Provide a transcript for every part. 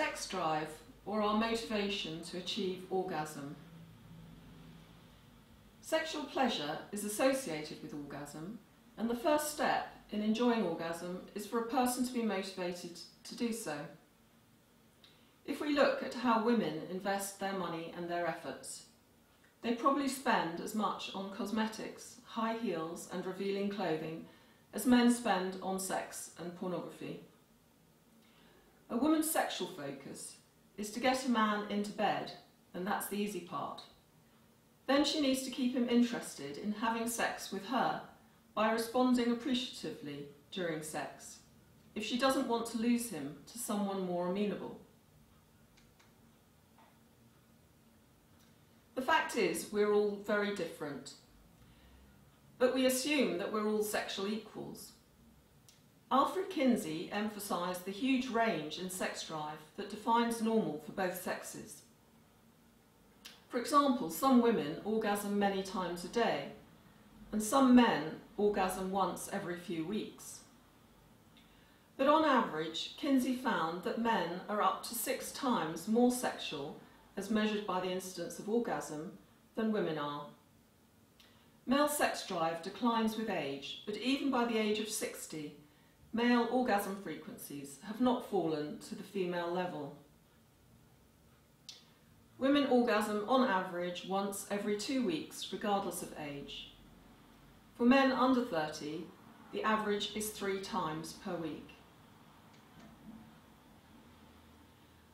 Sex drive, or our motivation to achieve orgasm. Sexual pleasure is associated with orgasm, and the first step in enjoying orgasm is for a person to be motivated to do so. If we look at how women invest their money and their efforts, they probably spend as much on cosmetics, high heels and revealing clothing as men spend on sex and pornography. A woman's sexual focus is to get a man into bed, and that's the easy part. Then she needs to keep him interested in having sex with her by responding appreciatively during sex, if she doesn't want to lose him to someone more amenable. The fact is, we're all very different, but we assume that we're all sexual equals. Alfred Kinsey emphasised the huge range in sex drive that defines normal for both sexes. For example, some women orgasm many times a day, and some men orgasm once every few weeks. But on average, Kinsey found that men are up to six times more sexual, as measured by the incidence of orgasm, than women are. Male sex drive declines with age, but even by the age of 60, male orgasm frequencies have not fallen to the female level. Women orgasm on average once every two weeks, regardless of age. For men under 30, the average is three times per week.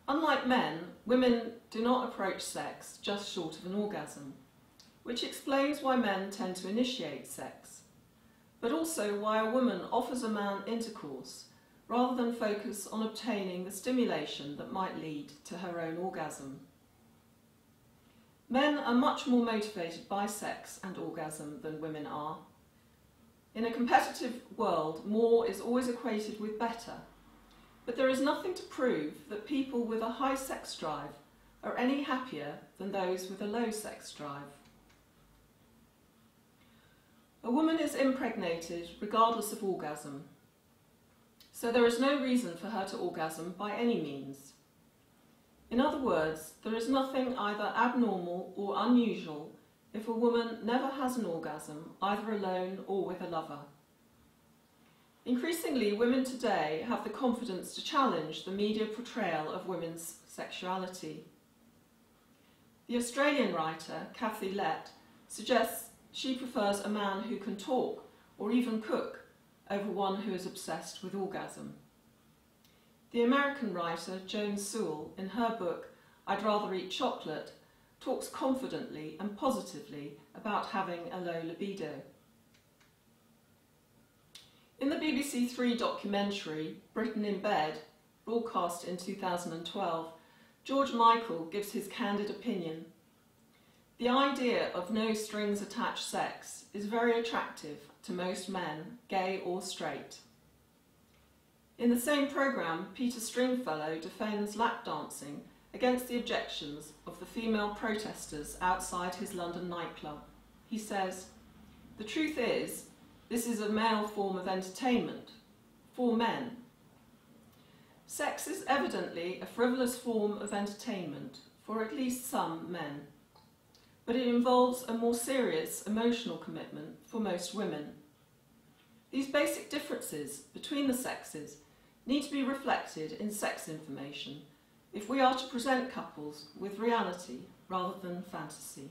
Unlike men, women do not approach sex just short of an orgasm, which explains why men tend to initiate sex but also why a woman offers a man intercourse rather than focus on obtaining the stimulation that might lead to her own orgasm. Men are much more motivated by sex and orgasm than women are. In a competitive world, more is always equated with better, but there is nothing to prove that people with a high sex drive are any happier than those with a low sex drive. A woman is impregnated regardless of orgasm, so there is no reason for her to orgasm by any means. In other words, there is nothing either abnormal or unusual if a woman never has an orgasm, either alone or with a lover. Increasingly, women today have the confidence to challenge the media portrayal of women's sexuality. The Australian writer, Kathy Lette, suggests she prefers a man who can talk or even cook over one who is obsessed with orgasm. The American writer Joan Sewell, in her book I'd Rather Eat Chocolate, talks confidently and positively about having a low libido. In the BBC Three documentary Britain in Bed, broadcast in 2012, George Michael gives his candid opinion the idea of no strings attached sex is very attractive to most men, gay or straight. In the same programme, Peter Stringfellow defends lap dancing against the objections of the female protesters outside his London nightclub. He says, The truth is, this is a male form of entertainment, for men. Sex is evidently a frivolous form of entertainment for at least some men but it involves a more serious emotional commitment for most women. These basic differences between the sexes need to be reflected in sex information if we are to present couples with reality rather than fantasy.